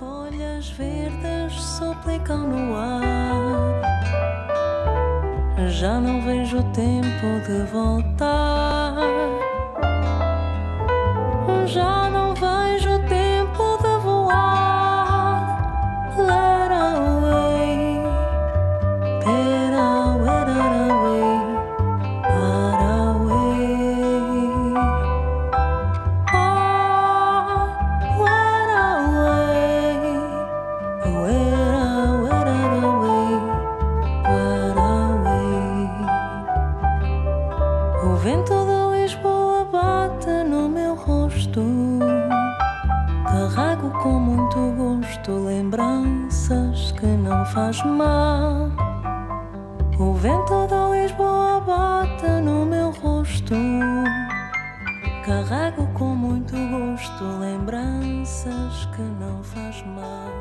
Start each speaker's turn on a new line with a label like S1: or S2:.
S1: folhas verdes suplicam no ar. Já não vejo tempo de voltar. O vento de Lisboa bate no meu rosto. Carrego com muito gosto lembranças que não faz mal. O vento de Lisboa bate no meu rosto. Carrego com muito gosto lembranças que não faz mal.